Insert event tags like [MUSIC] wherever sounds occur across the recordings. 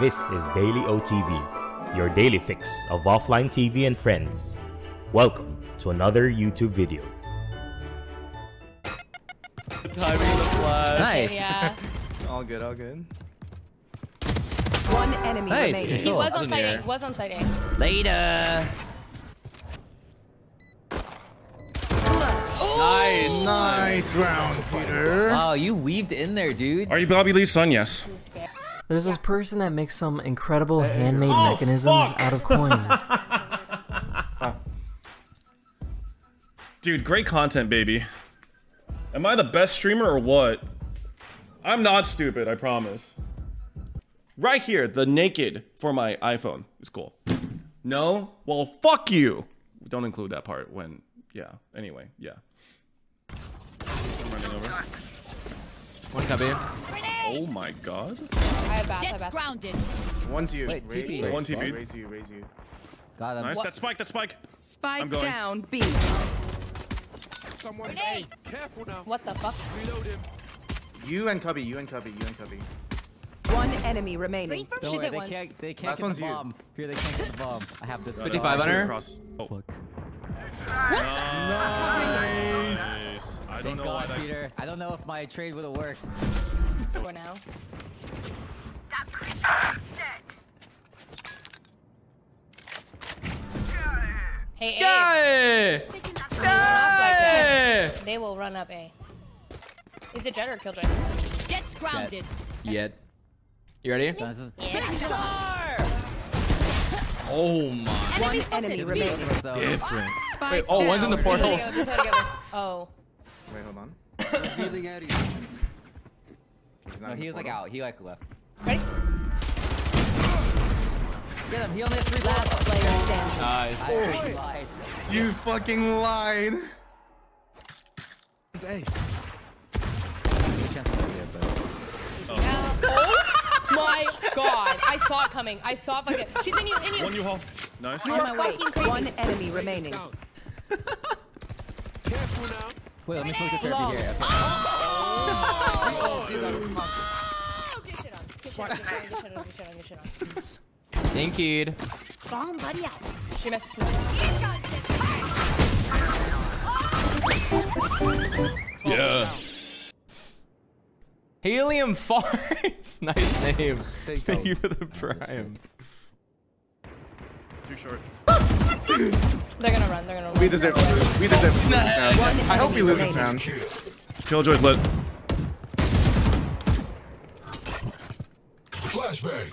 This is Daily OTV, your daily fix of offline TV and friends. Welcome to another YouTube video. Timing the flash. Nice. Yeah. [LAUGHS] All good, all good. One enemy Nice. remaining. He Cool. was I was on in site A. Was on site A. Later. Nice. Nice round, Peter. Wow, you weaved in there, dude. Are you Bobby Lee's son? Yes. Too scared. There's this person that makes some incredible handmade oh, mechanisms out of coins. [LAUGHS] Dude, great content, baby. Am I the best streamer or what? I'm not stupid, I promise. Right here, the naked for my iPhone is cool. No? Well, fuck you. Don't include that part when, yeah. Anyway, yeah. I'm running over. One cubby. Oh my god. I have bath. I have bath. grounded. One's you. Wait, TP. Raze One TP. Raze you, Raze you. Got him. Nice. That spike, that spike. Spike I'm going. down B. What the fuck? Reload him. You and Cubby, you and Cubby, you and Cubby. One enemy remaining. Don't worry, hit they once. can't, they can't Last get one's the you. bomb. Fear they can't get the bomb. I have this. 55 uh, on her. Cross. Oh. Fuck. Nice. I don't Thank know why God, that. Peter. I don't know if my trade would have worked. For now. Hey, A. Run up like. They will run up eh? A. Is it Jett or Killjoy? Jett's grounded. Yet. You ready? This is- Oh my. One enemy remaining. Different. Spike Wait, oh, one's in the portal. [LAUGHS] Oh. Wait, hold on. He's not No, he the was like out. He like left. Ready? Get him. He only has three Last balls. player standing. Nice. I lied. You fucking lied. Good chance to get it, but- Yeah. Oh [LAUGHS] my god. I saw it coming. I saw it fucking. She's in you, in you. One you haul. Nice. You are fucking crazy. One enemy remaining. Wait, let me smoke this therapy here. Okay. Oh, get shit on. Get shit on. Get shit on. Get shit on. Get shit on. Get shit on. Thank you. Bomb buddy out. She messaged me. Yeah. Helium farts. [LAUGHS] nice name. Thank you for the prime. Too short. They're gonna run. They're gonna run. We deserve We deserve to lose this round. I hope we lose this round. Killjoy's lit. Sorry.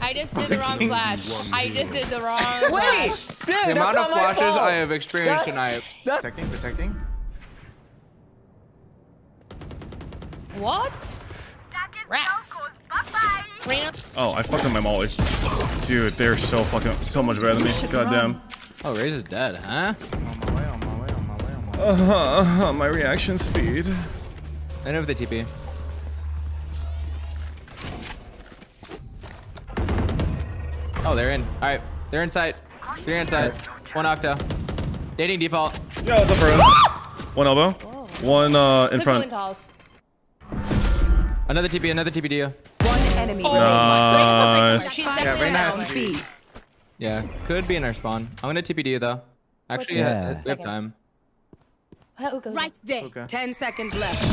I just did the wrong flash. I just did the wrong Wait. dude, the amount of flashes I have experienced tonight. Protecting, protecting. What? Rats. Oh, I fucked up my molly. Dude, they're so fucking so much better than me. Goddamn. Oh, Raze is dead, huh? On my way, on my way, on my way, on my way. Uh, my reaction speed. I know the TP. Oh, they're in. All right, they're inside. They're inside. One octo. Dating default. Yo, what's up, bro? [LAUGHS] One elbow. One uh in Could front. Another TP. Another TP to you. One enemy Oh. Nice. She's Yeah, definitely Reyna in has that to one. be. Yeah, could be in our spawn. I'm gonna TP to you though. Actually, Yeah. yeah. we have time. Hookah, hookah. Right there. Okay. Ten seconds left.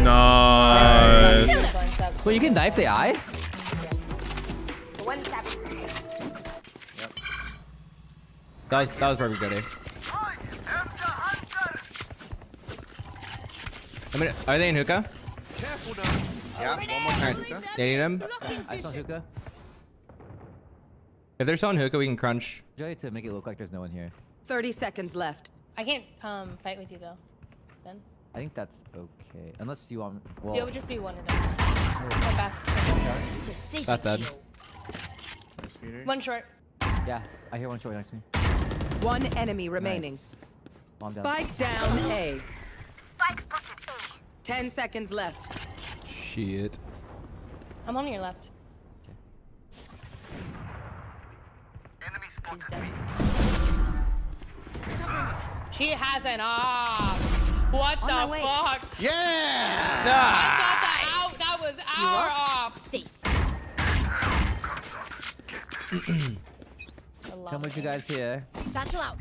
Nice. Going step. Wait, you can knife the eye? That was that was perfect, Jodi. I mean, are they in hookah? Yeah, one more time. Luka. Dating them? I saw hookah. If they're still in hookah, we can crunch. Joy to make it look like there's no one here. Thirty seconds left. I can't um fight with you though. Then I think that's okay. Unless you want. Well, it would just be one or done. One back. Precision. That's dead. One short. yeah, I hear one short next to me. One enemy remaining. Nice. Bomb down. Spike down A. Ten seconds left. Shit. I'm on your left. She's dead. She has an off. What the my way. fuck? Yeah! I thought that out. That was our up. Stay [CLEARS THROAT] Tell me what you guys hear. Satchel out.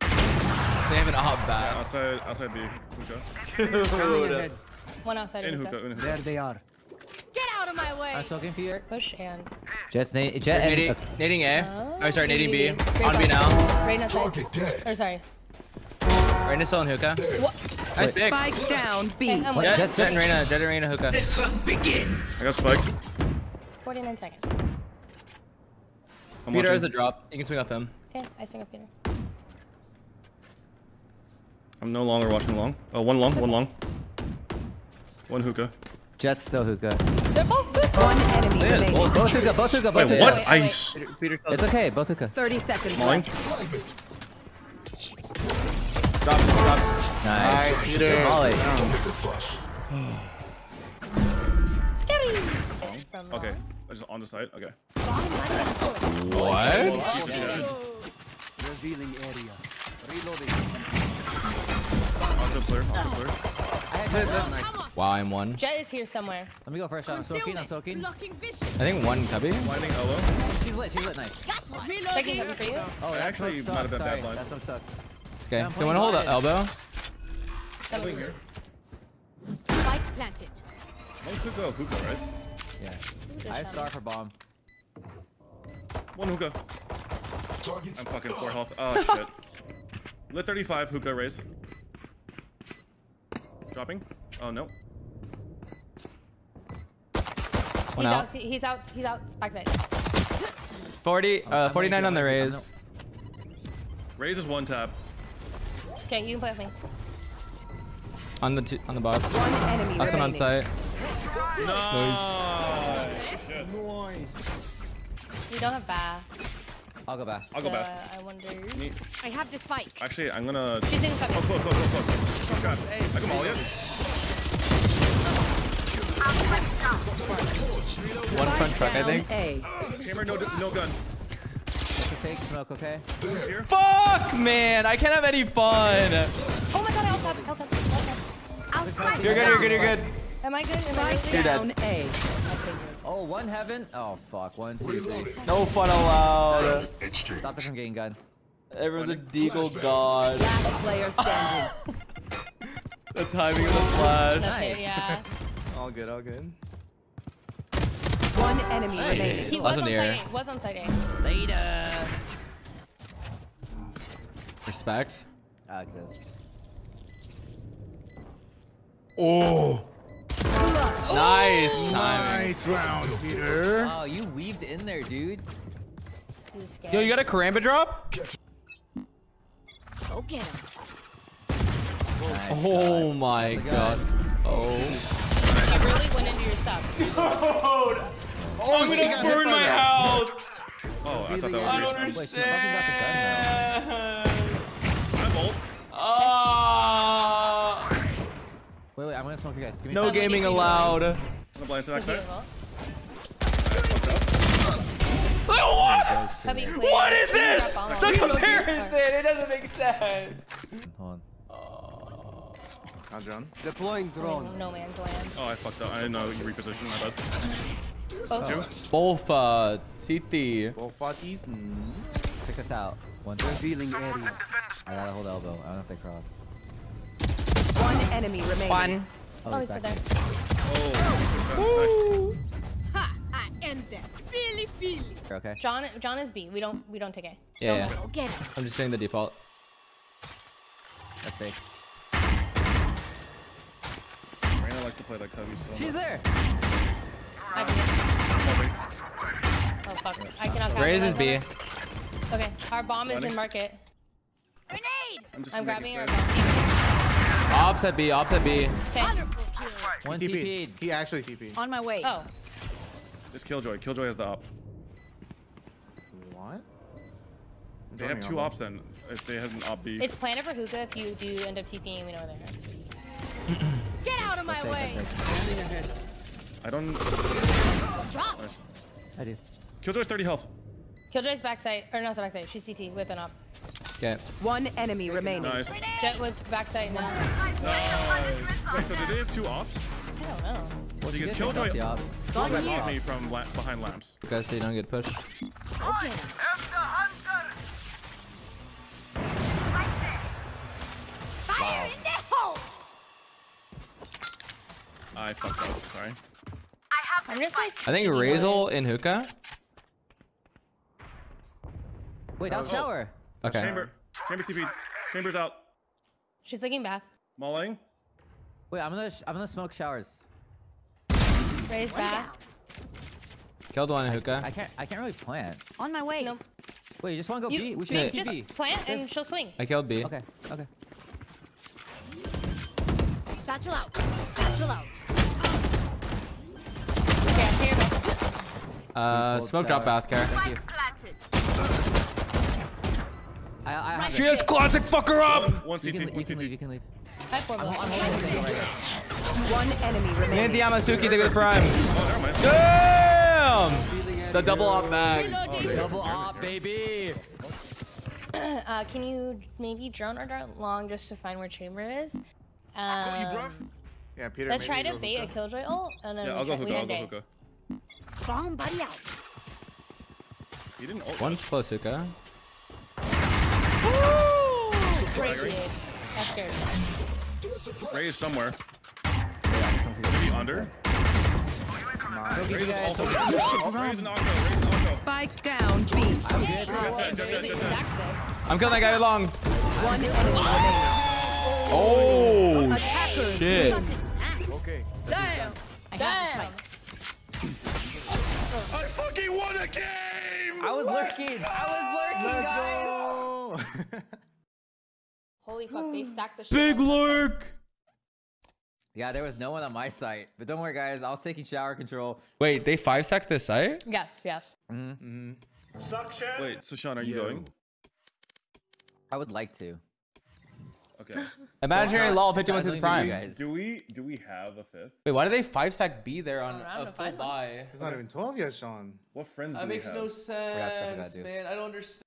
They have an op Yeah, outside, outside B. Hookah. Dude. One outside In hookah. hookah. There they are. Get out of my way. I'm talking for you. Push and. Jett's na- Jett and Nading, uh, nading A. Oh, sorry, nading B. Raze On B now. Right outside. Or sorry. Reyna still in hookah. What? Nice pick. Spike down B. Okay, I'm What? with Jett, Jett- Jett and Reyna. Jett and Reyna hookah. I got spiked. 49 seconds. I'm Peter has the drop. You can swing up him. Okay, I swing up Peter. I'm no longer watching long. Oh, one long, one long. One hookah. Jett's still hookah. They're both good. One enemy Yeah, remaining. both- Both hookah, both hookah, both Wait, hookah. what? wait, I wait. s- Peter, Peter It's okay, both hookah. 30 seconds Mauling. left. drop, drop. Nice. Nice, Peter. Molly. Scary. Okay. long. I Just on the side. Okay. What? Revealing area. Reloading. Octo clear. Octo clear. Wow, I'm one. Jett is here somewhere. Let me go first. I'm soaking, I'm soaking. I think one cubby. Blinding elbow. She's lit, she's lit, nice. Taking something for you. Oh, I actually smoke might have been sucks, bad sorry. blind. That smoke sucks. Okay. I'm Do you want to hold the playing elbow? Something. Spike planted. One hookah, hookah, right? Yeah. I have star for bomb. One hookah. I'm fucking four health. Oh [LAUGHS] shit. Lit 35, hookah Raze. Dropping. Oh no. He's out. out. He's out. He's out. Backside. 40, uh, 49 on the Raze. Raze is one tap. Okay, you can play with me. On the two, on the box. One enemy Last one on remaining. site. Nice. Shit. We don't have bath. I'll go back. I'll go so, uh, I wonder. I have this spike. Actually, I'm gonna. She's in Oh, cubby. close, close, close, close. Oh, God. I can molly it. One front truck, I think. A. Hammer, no, no gun. Let's take smoke, okay? Fuck, man. I can't have any fun. Oh my god, I'll tap. I'll tap. I'll tap. I'll spike You're good, you're good, you're good. Am I good? Am I Spike really? down A. I figured. Oh, one heaven. Oh, fuck. One, two, three. No fun allowed. Stop it from getting gun. Everyone's a deagle god. Last player standing. [LAUGHS] [LAUGHS] The timing of the flash. Okay, yeah. [LAUGHS] All good, all good. One enemy remaining. He Last was in on the air. side A. Was on side A. Later. Respect. Ah, good. Oh. Nice timing. Nice round, Peter. Oh, you weaved in there, dude. He was scared. Yo, you got a karamba drop? Go get him. Nice Oh shot. my god. Oh. You really went into your sub. [LAUGHS] Oh, I'm gonna burn my house. Oh, I thought that I was don't reason. Wait, she fucking got the gun understand. I bolt. Ah. Wait, wait, I'm gonna smoke you guys. Give me No some. gaming allowed. I'm gonna blind to Was he backside. involved? What? What is this? bomb The comparison. It doesn't make sense. Hold on. I'll drone. Deploying No man's land. Oh, I fucked up. I didn't know you repositioned. My bad. Both. Both uh CT. Both fatties. Check us out. One revealing area. I gotta hold elbow. I don't know if they crossed. One enemy remaining. One. Oh, Oh, he's he's still there. Oh, nice. Ha! I end them. Feely, feely. there. Okay. John, John is B. We don't, we don't take A. Yeah, yeah. Go get it. I'm just saying the default. That's fake. Reyna likes to play like Cubby so She's much. there. I Oh fuck. I cannot capture Raise that is B. Okay, our bomb is in market. Grenade! I'm just I'm grabbing our bomb. Ops at B. Ops at B. Okay. One He TP'd. TP'd. He actually TP'd. On my way. Oh, Just Killjoy. Killjoy has the op. What? I'm They have two ops then. If they have an op B. it's planted for hookah. If you do end up TPing, we know where they're at. [CLEARS THROAT] Get out of my That's way. fake. I don't. Drop. Nice. I do. Killjoy's 30 health. Killjoy's backside, or no, it's not backside. She's CT with an op. Okay. One enemy remaining. Nice. Jett was backside now. Nice. Wait, so do they have two ops? I don't know. Well, Because get Killjoy the op. Killjoy off me from la behind lamps. Guys, so you don't get pushed. Fire in the hole! I fucked up. Sorry. I'm just like. I think maybe Razel was- in hookah. Wait, that was Oh. shower. Okay. Chamber. Chamber TP. Chamber's out. She's looking back. Mulling. Wait, I'm gonna I'm gonna smoke showers. Raze back. Killed one in hookah. I can't I can't really plant. On my way. Nope. Wait, you just wanna go B? We should you go just B. plant and she'll swing. I killed B. Okay, okay. Satchel out. Satchel out. Okay, I'm here. Uh, Cold smoke drop bath care. Thank you. Planted. I, I have She it. has classic fuck her up. One CT. can, One you can leave. You CT. can leave. Four I'm. I'm holding the thing right here. One enemy remaining. Nanti Yamasuki, take the prime. Oh. Damn! The double up mag. Double op, baby. Uh, can you maybe drone or dart long just to find where chamber is? Um, Yeah, Peter. let's try to go bait a killjoy ult, and then Yeah, we I'll go try, we hookah. I'll go hookah. Bomb buddy out. He didn't ult. One's close hookah. Great shade. That's good. Ray is somewhere. Maybe under. Ray also. Ray an octo. Ray an octo. Spike down B. Wow, Jett, they jet, jet, really jet, jet. stacked this. I'm killing that guy long. One enemy remaining. Oh Attackers. shit! Okay. Damn. Damn. I fucking won a game! I was lurking. I was lurking, guys. [LAUGHS] Holy fuck, they stacked the shit. Big out lurk. Yeah, there was no one on my site. But don't worry, guys. I was taking shower control. Wait, they five stacked this site? that. Yes, yes. Mm-hmm. Mm-hmm. Wait, so Sean, are you Yo. going? I would like to. Okay. [LAUGHS] Imaginary lol 51 to the prime. you guys. Do we do we have a fifth? Wait, why do they five stack B there on Oh, a full find one. buy? It's not even 12 yet, Sean. What friends That do we makes have? no stuff we gotta sense, man. I don't understand.